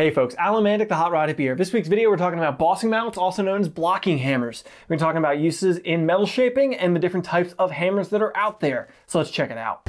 Hey folks, Allan Mandic, the Hot Rod Hippie here. This week's video we're talking about bossing mallets, also known as blocking hammers. We're talking about uses in metal shaping and the different types of hammers that are out there. So let's check it out.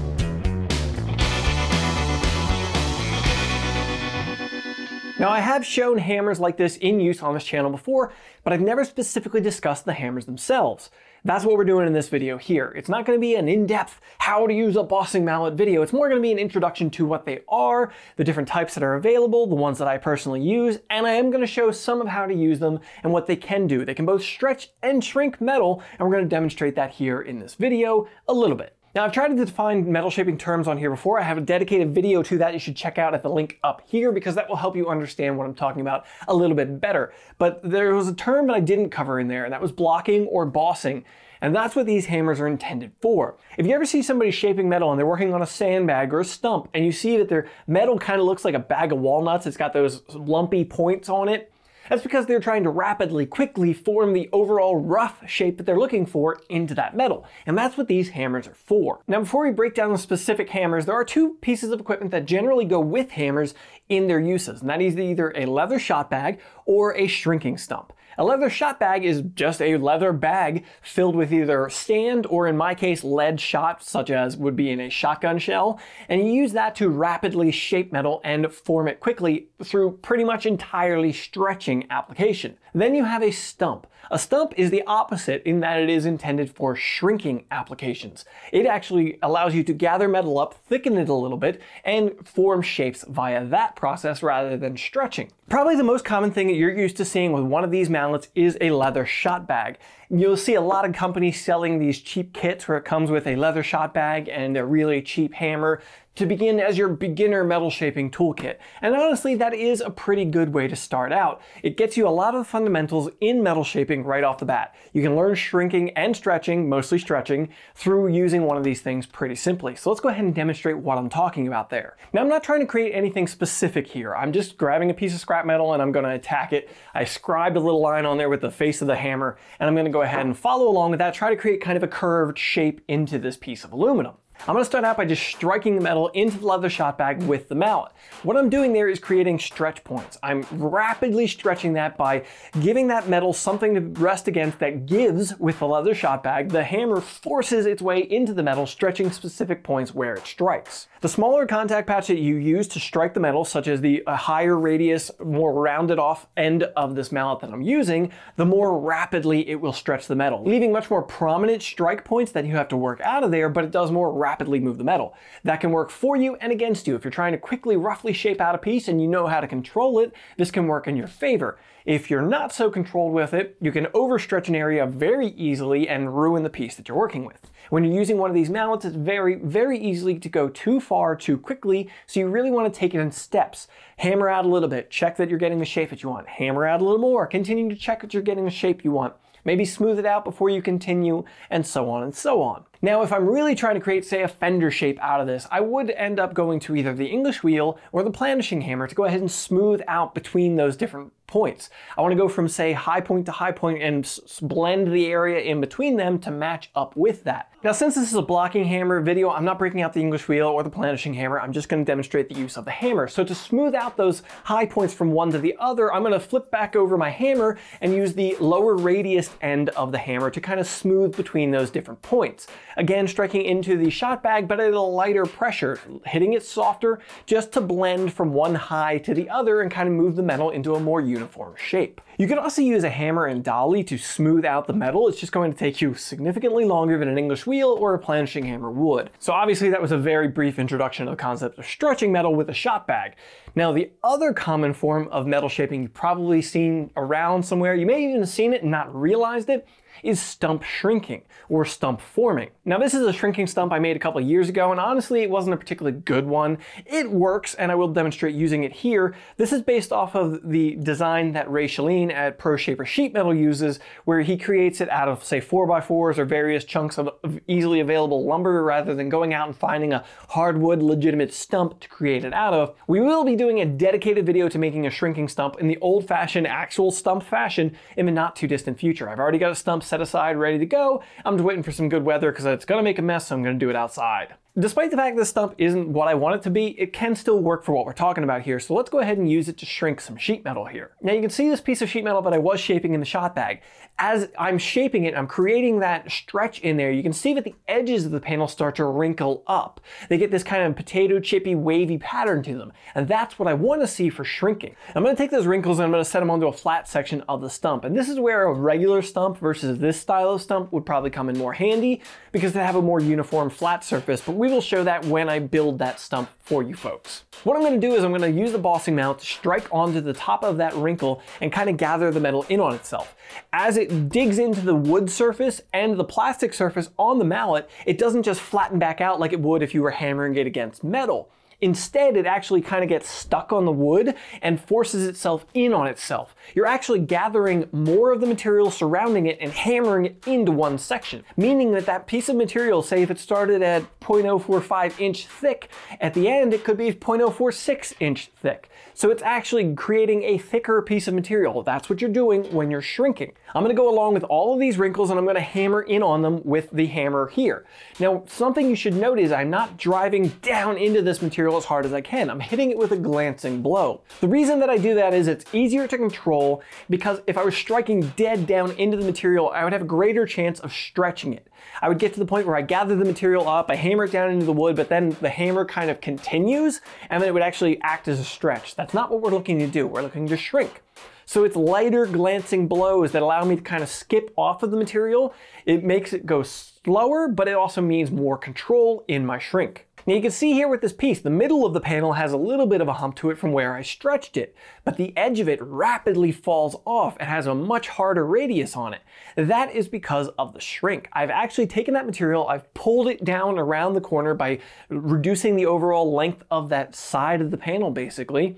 Now I have shown hammers like this in use on this channel before, but I've never specifically discussed the hammers themselves. That's what we're doing in this video here. It's not going to be an in-depth how to use a bossing mallet video. It's more going to be an introduction to what they are, the different types that are available, the ones that I personally use, and I am going to show some of how to use them and what they can do. They can both stretch and shrink metal, and we're going to demonstrate that here in this video a little bit. Now I've tried to define metal shaping terms on here before. I have a dedicated video to that you should check out at the link up here because that will help you understand what I'm talking about a little bit better. But there was a term that I didn't cover in there and that was blocking or bossing. And that's what these hammers are intended for. If you ever see somebody shaping metal and they're working on a sandbag or a stump and you see that their metal kind of looks like a bag of walnuts, it's got those lumpy points on it, that's because they're trying to rapidly, quickly form the overall rough shape that they're looking for into that metal. And that's what these hammers are for. Now, before we break down the specific hammers, there are two pieces of equipment that generally go with hammers in their uses. And that is either a leather shot bag or a shrinking stump. A leather shot bag is just a leather bag filled with either sand or in my case lead shot such as would be in a shotgun shell and you use that to rapidly shape metal and form it quickly through pretty much entirely stretching application. Then you have a stump. A stump is the opposite in that it is intended for shrinking applications. It actually allows you to gather metal up, thicken it a little bit, and form shapes via that process rather than stretching. Probably the most common thing that you're used to seeing with one of these mallets is a leather shot bag. You'll see a lot of companies selling these cheap kits where it comes with a leather shot bag and a really cheap hammer to begin as your beginner metal shaping toolkit. And honestly, that is a pretty good way to start out. It gets you a lot of the fundamentals in metal shaping right off the bat. You can learn shrinking and stretching, mostly stretching, through using one of these things pretty simply. So let's go ahead and demonstrate what I'm talking about there. Now, I'm not trying to create anything specific here. I'm just grabbing a piece of scrap metal and I'm gonna attack it. I scribed a little line on there with the face of the hammer, and I'm gonna go ahead and follow along with that, try to create kind of a curved shape into this piece of aluminum. I'm gonna start out by just striking the metal into the leather shot bag with the mallet. What I'm doing there is creating stretch points. I'm rapidly stretching that by giving that metal something to rest against that gives with the leather shot bag. The hammer forces its way into the metal, stretching specific points where it strikes. The smaller contact patch that you use to strike the metal, such as the uh, higher radius, more rounded off end of this mallet that I'm using, the more rapidly it will stretch the metal, leaving much more prominent strike points that you have to work out of there, but it does more rapidly rapidly move the metal. That can work for you and against you. If you're trying to quickly, roughly shape out a piece and you know how to control it, this can work in your favor. If you're not so controlled with it, you can overstretch an area very easily and ruin the piece that you're working with. When you're using one of these mallets, it's very, very easy to go too far too quickly, so you really want to take it in steps. Hammer out a little bit, check that you're getting the shape that you want. Hammer out a little more, continue to check that you're getting the shape you want maybe smooth it out before you continue, and so on and so on. Now, if I'm really trying to create, say, a fender shape out of this, I would end up going to either the English wheel or the planishing hammer to go ahead and smooth out between those different points. I want to go from, say, high point to high point and blend the area in between them to match up with that. Now, since this is a blocking hammer video, I'm not breaking out the English wheel or the planishing hammer. I'm just going to demonstrate the use of the hammer. So to smooth out those high points from one to the other, I'm going to flip back over my hammer and use the lower radius end of the hammer to kind of smooth between those different points. Again, striking into the shot bag, but at a lighter pressure, hitting it softer just to blend from one high to the other and kind of move the metal into a more uniform uniform shape. You can also use a hammer and dolly to smooth out the metal. It's just going to take you significantly longer than an English wheel or a planishing hammer would. So obviously that was a very brief introduction to the concept of stretching metal with a shot bag. Now the other common form of metal shaping you've probably seen around somewhere, you may even have seen it and not realized it, is stump shrinking or stump forming. Now this is a shrinking stump I made a couple years ago and honestly it wasn't a particularly good one. It works and I will demonstrate using it here. This is based off of the design that Wray Schelin at Pro Shaper Sheet Metal uses where he creates it out of say 4x4s or various chunks of easily available lumber rather than going out and finding a hardwood legitimate stump to create it out of. We will be doing a dedicated video to making a shrinking stump in the old fashioned actual stump fashion in the not too distant future. I've already got a stump set aside, ready to go. I'm just waiting for some good weather because it's gonna make a mess, so I'm gonna do it outside. Despite the fact this stump isn't what I want it to be, it can still work for what we're talking about here, so let's go ahead and use it to shrink some sheet metal here. Now you can see this piece of sheet metal that I was shaping in the shot bag. As I'm shaping it, I'm creating that stretch in there. You can see that the edges of the panel start to wrinkle up. They get this kind of potato chippy wavy pattern to them, and that's what I want to see for shrinking. I'm going to take those wrinkles and I'm going to set them onto a flat section of the stump, and this is where a regular stump versus this style of stump would probably come in more handy because they have a more uniform flat surface, but we will show that when I build that stump for you folks. What I'm gonna do is I'm gonna use the bossing mallet to strike onto the top of that wrinkle and kind of gather the metal in on itself. As it digs into the wood surface and the plastic surface on the mallet, it doesn't just flatten back out like it would if you were hammering it against metal. Instead, it actually kind of gets stuck on the wood and forces itself in on itself. You're actually gathering more of the material surrounding it and hammering it into one section, meaning that that piece of material, say if it started at 0.045 inch thick, at the end it could be 0.046 inch thick. So it's actually creating a thicker piece of material. That's what you're doing when you're shrinking. I'm gonna go along with all of these wrinkles and I'm gonna hammer in on them with the hammer here. Now, something you should note is I'm not driving down into this material as hard as I can. I'm hitting it with a glancing blow. The reason that I do that is it's easier to control because if I was striking dead down into the material, I would have a greater chance of stretching it. I would get to the point where I gather the material up, I hammer it down into the wood, but then the hammer kind of continues, and then it would actually act as a stretch. That's not what we're looking to do. We're looking to shrink. So it's lighter glancing blows that allow me to kind of skip off of the material. It makes it go slower, but it also means more control in my shrink. Now you can see here with this piece, the middle of the panel has a little bit of a hump to it from where I stretched it, but the edge of it rapidly falls off and has a much harder radius on it. That is because of the shrink. I've actually taken that material, I've pulled it down around the corner by reducing the overall length of that side of the panel basically,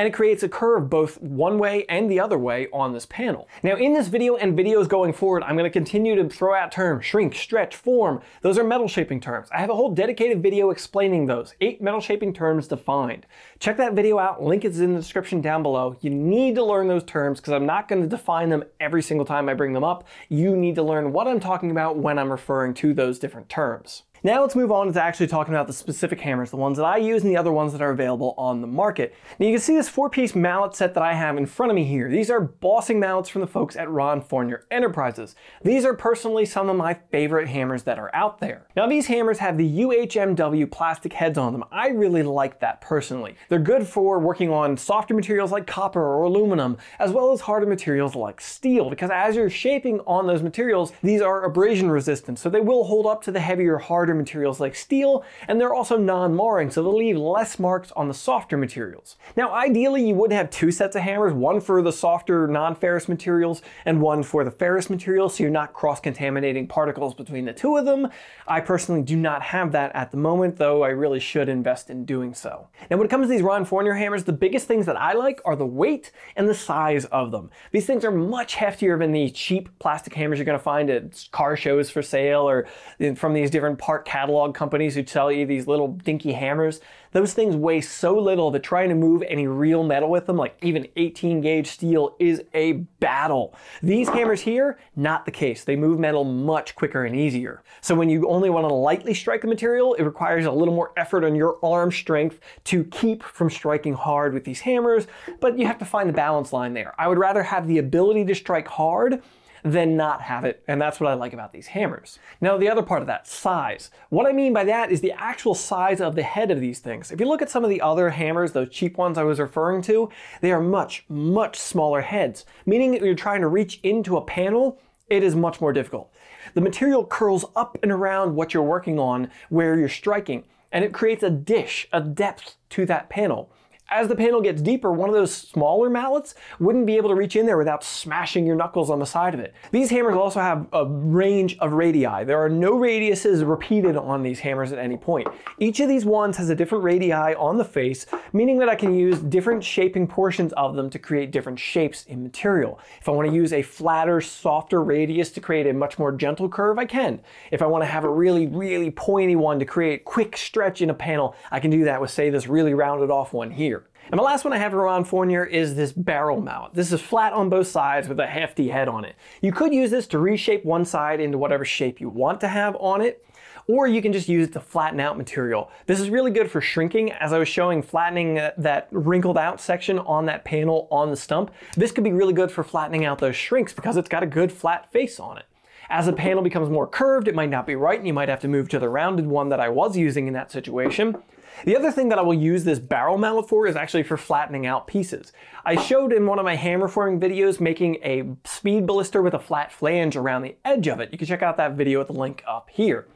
and it creates a curve both one way and the other way on this panel. Now in this video and videos going forward, I'm going to continue to throw out terms, shrink, stretch, form. Those are metal shaping terms. I have a whole dedicated video explaining those, eight metal shaping terms defined. Check that video out, link is in the description down below. You need to learn those terms because I'm not going to define them every single time I bring them up. You need to learn what I'm talking about when I'm referring to those different terms. Now let's move on to actually talking about the specific hammers, the ones that I use and the other ones that are available on the market. Now you can see this four-piece mallet set that I have in front of me here. These are bossing mallets from the folks at Ron Fournier Enterprises. These are personally some of my favorite hammers that are out there. Now these hammers have the UHMW plastic heads on them. I really like that personally. They're good for working on softer materials like copper or aluminum, as well as harder materials like steel, because as you're shaping on those materials, these are abrasion resistant, so they will hold up to the heavier, harder harder materials like steel, and they're also non-marring, so they'll leave less marks on the softer materials. Now, ideally, you would have two sets of hammers, one for the softer non-ferrous materials and one for the ferrous materials, so you're not cross-contaminating particles between the two of them. I personally do not have that at the moment, though I really should invest in doing so. Now, when it comes to these Ron Fournier hammers, the biggest things that I like are the weight and the size of them. These things are much heftier than the cheap plastic hammers you're gonna find at car shows for sale or from these different part catalog companies who sell you these little dinky hammers, those things weigh so little that trying to move any real metal with them, like even 18 gauge steel, is a battle. These hammers here, not the case. They move metal much quicker and easier. So when you only want to lightly strike a material, it requires a little more effort on your arm strength to keep from striking hard with these hammers, but you have to find the balance line there. I would rather have the ability to strike hard than not have it. And that's what I like about these hammers. Now, the other part of that, size. What I mean by that is the actual size of the head of these things. If you look at some of the other hammers, those cheap ones I was referring to, they are much, much smaller heads, meaning that you're trying to reach into a panel, it is much more difficult. The material curls up and around what you're working on where you're striking, and it creates a dish, a depth to that panel. As the panel gets deeper, one of those smaller mallets wouldn't be able to reach in there without smashing your knuckles on the side of it. These hammers also have a range of radii. There are no radiuses repeated on these hammers at any point. Each of these ones has a different radii on the face, meaning that I can use different shaping portions of them to create different shapes in material. If I want to use a flatter, softer radius to create a much more gentle curve, I can. If I want to have a really, really pointy one to create quick stretch in a panel, I can do that with, say, this really rounded off one here. And the last one I have a Ron Fournier is this barrel mallet. This is flat on both sides with a hefty head on it. You could use this to reshape one side into whatever shape you want to have on it, or you can just use it to flatten out material. This is really good for shrinking. As I was showing flattening uh, that wrinkled out section on that panel on the stump, this could be really good for flattening out those shrinks because it's got a good flat face on it. As the panel becomes more curved, it might not be right and you might have to move to the rounded one that I was using in that situation. The other thing that I will use this barrel mallet for is actually for flattening out pieces. I showed in one of my hammer forming videos making a speed blister with a flat flange around the edge of it. You can check out that video at the link up here.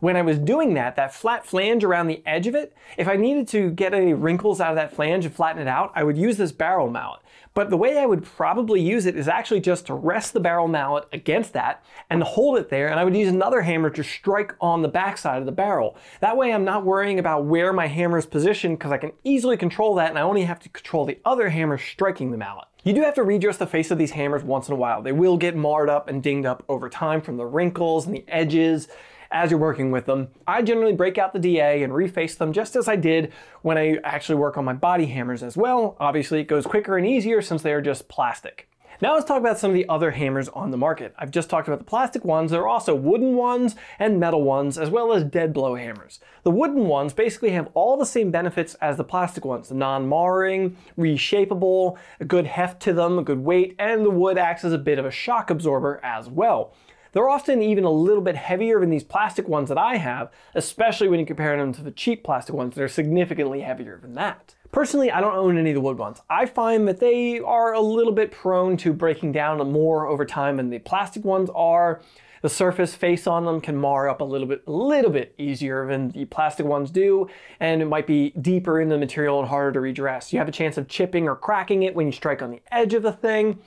When I was doing that, that flat flange around the edge of it, if I needed to get any wrinkles out of that flange and flatten it out, I would use this barrel mallet. But the way I would probably use it is actually just to rest the barrel mallet against that and hold it there, and I would use another hammer to strike on the backside of the barrel. That way I'm not worrying about where my hammer is positioned because I can easily control that and I only have to control the other hammer striking the mallet. You do have to redress the face of these hammers once in a while. They will get marred up and dinged up over time from the wrinkles and the edges as you're working with them. I generally break out the DA and reface them just as I did when I actually work on my body hammers as well. Obviously it goes quicker and easier since they are just plastic. Now let's talk about some of the other hammers on the market. I've just talked about the plastic ones, there are also wooden ones and metal ones, as well as dead blow hammers. The wooden ones basically have all the same benefits as the plastic ones, non-marring, reshapable, a good heft to them, a good weight, and the wood acts as a bit of a shock absorber as well. They're often even a little bit heavier than these plastic ones that I have, especially when you compare them to the cheap plastic ones that are significantly heavier than that. Personally, I don't own any of the wood ones. I find that they are a little bit prone to breaking down more over time than the plastic ones are. The surface face on them can mar up a little bit, a little bit easier than the plastic ones do, and it might be deeper in the material and harder to redress. You have a chance of chipping or cracking it when you strike on the edge of the thing.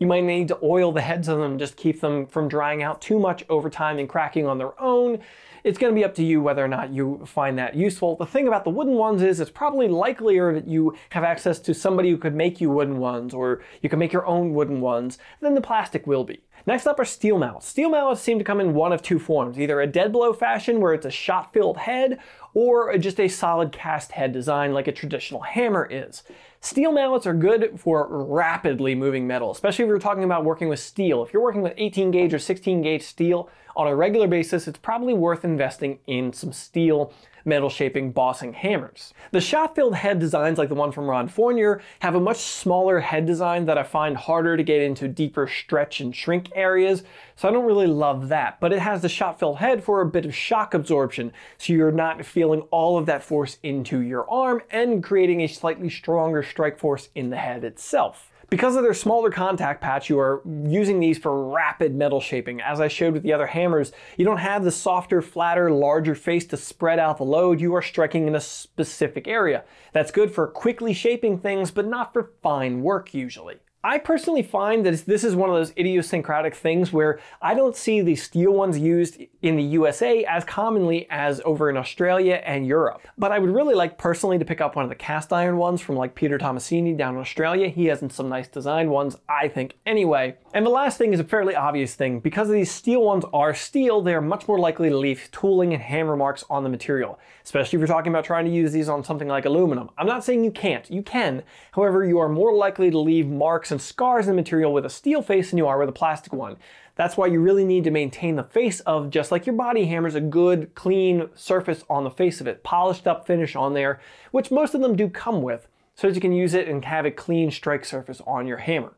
You might need to oil the heads of them, just keep them from drying out too much over time and cracking on their own. It's going to be up to you whether or not you find that useful. The thing about the wooden ones is it's probably likelier that you have access to somebody who could make you wooden ones or you can make your own wooden ones than the plastic will be. Next up are steel mallets. Steel mallets seem to come in one of two forms, either a dead blow fashion where it's a shot-filled head or just a solid cast head design like a traditional hammer is. Steel mallets are good for rapidly moving metal, especially if you're talking about working with steel. If you're working with 18 gauge or 16 gauge steel on a regular basis, it's probably worth investing in some steel metal shaping bossing hammers. The shot-filled head designs like the one from Ron Fournier have a much smaller head design that I find harder to get into deeper stretch and shrink areas, so I don't really love that. But it has the shot-filled head for a bit of shock absorption, so you're not feeling all of that force into your arm and creating a slightly stronger strike force in the head itself. Because of their smaller contact patch, you are using these for rapid metal shaping. As I showed with the other hammers, you don't have the softer, flatter, larger face to spread out the load. You are striking in a specific area. That's good for quickly shaping things, but not for fine work usually. I personally find that this is one of those idiosyncratic things where I don't see the steel ones used in the USA as commonly as over in Australia and Europe. But I would really like personally to pick up one of the cast iron ones from like Peter Tommasini down in Australia. He has some nice design ones, I think, anyway. And the last thing is a fairly obvious thing. Because these steel ones are steel, they are much more likely to leave tooling and hammer marks on the material, especially if you're talking about trying to use these on something like aluminum. I'm not saying you can't, you can. However, you are more likely to leave marks and scars in the material with a steel face than you are with a plastic one. That's why you really need to maintain the face of, just like your body hammers, a good, clean surface on the face of it, polished up finish on there, which most of them do come with, so that you can use it and have a clean strike surface on your hammer.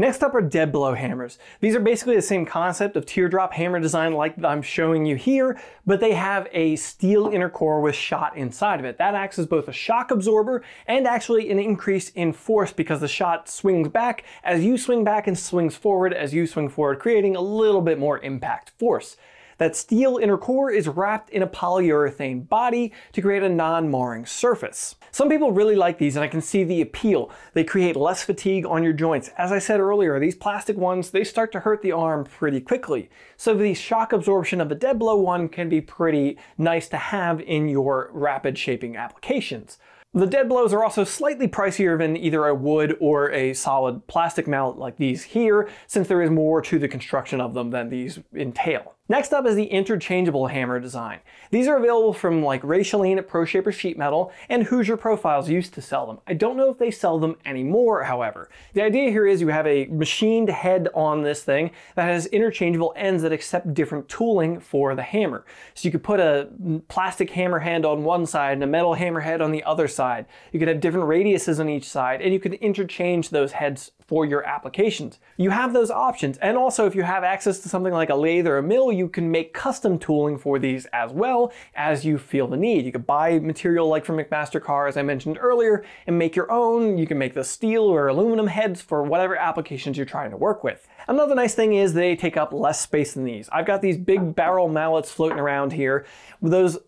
Next up are dead blow hammers. These are basically the same concept of teardrop hammer design like I'm showing you here, but they have a steel inner core with shot inside of it. That acts as both a shock absorber and actually an increase in force because the shot swings back as you swing back and swings forward as you swing forward, creating a little bit more impact force. That steel inner core is wrapped in a polyurethane body to create a non-marring surface. Some people really like these and I can see the appeal. They create less fatigue on your joints. As I said earlier, these plastic ones, they start to hurt the arm pretty quickly. So the shock absorption of a dead blow one can be pretty nice to have in your rapid shaping applications. The dead blows are also slightly pricier than either a wood or a solid plastic mallet like these here, since there is more to the construction of them than these entail. Next up is the interchangeable hammer design. These are available from like Wray Schelin at ProShaper Sheet Metal and Hoosier Profiles used to sell them. I don't know if they sell them anymore, however. The idea here is you have a machined head on this thing that has interchangeable ends that accept different tooling for the hammer. So you could put a plastic hammer hand on one side and a metal hammer head on the other side. You could have different radiuses on each side and you could interchange those heads for your applications. You have those options. And also if you have access to something like a lathe or a mill, you can make custom tooling for these as well as you feel the need. You could buy material like from McMaster-Carr, as I mentioned earlier, and make your own. You can make the steel or aluminum heads for whatever applications you're trying to work with. Another nice thing is they take up less space than these. I've got these big barrel mallets floating around here. Those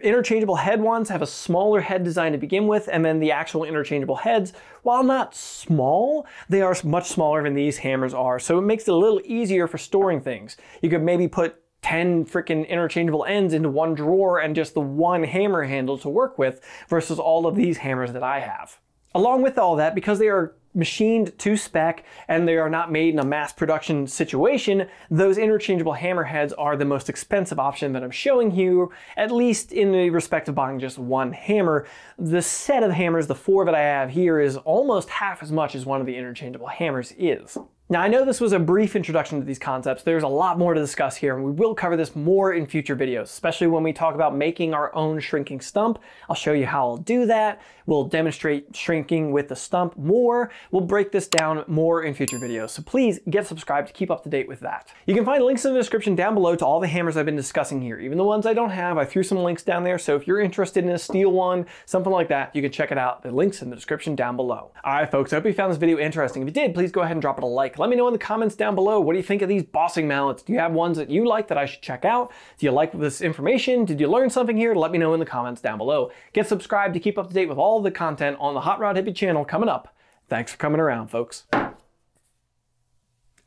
interchangeable head ones have a smaller head design to begin with, and then the actual interchangeable heads, while not small, they are much smaller than these hammers are, so it makes it a little easier for storing things. You could maybe put 10 freaking interchangeable ends into one drawer and just the one hammer handle to work with versus all of these hammers that I have. Along with all that, because they are machined to spec and they are not made in a mass production situation, those interchangeable hammerheads are the most expensive option that I'm showing you, at least in the respect of buying just one hammer. The set of hammers, the four that I have here, is almost half as much as one of the interchangeable hammers is. Now I know this was a brief introduction to these concepts, there's a lot more to discuss here and we will cover this more in future videos, especially when we talk about making our own shrinking stump. I'll show you how I'll do that, we'll demonstrate shrinking with the stump more, we'll break this down more in future videos, so please get subscribed to keep up to date with that. You can find links in the description down below to all the hammers I've been discussing here, even the ones I don't have, I threw some links down there, so if you're interested in a steel one, something like that, you can check it out, the links in the description down below. Alright folks, I hope you found this video interesting. If you did, please go ahead and drop it a like. Let me know in the comments down below. What do you think of these bossing mallets? Do you have ones that you like that I should check out? Do you like this information? Did you learn something here? Let me know in the comments down below. Get subscribed to keep up to date with all the content on the Hot Rod Hippie channel coming up. Thanks for coming around, folks.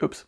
Oops.